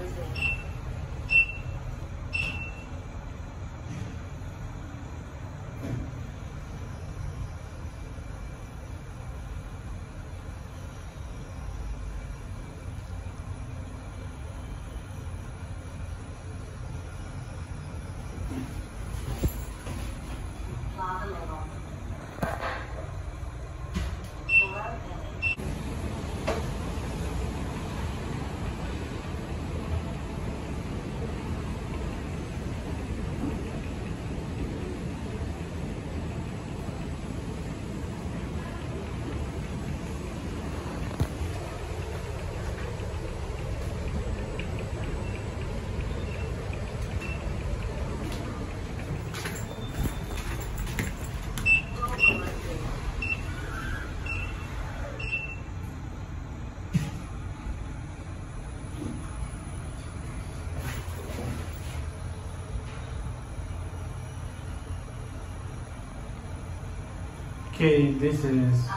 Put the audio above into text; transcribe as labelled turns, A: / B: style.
A: housing. Father Level.
B: Okay, this is